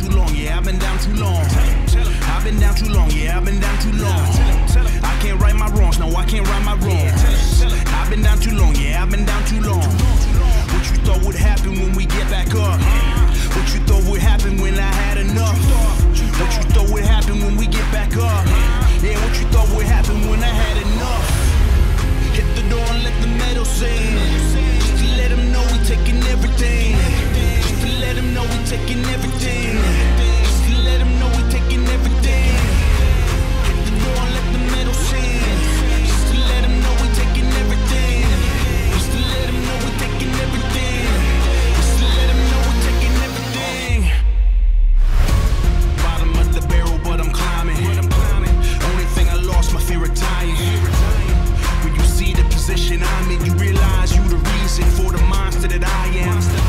too long, yeah, I've been down too long. I've been down too long, yeah, I've been down too long. I can't right my wrongs, no, I can't right my wrongs. I've been down too long, yeah, I've been down too long. What you thought would happen when we get back up? What you thought would happen when I had enough? What you thought would happen when we get back up? position I'm in, you realize you the reason for the monster that I am.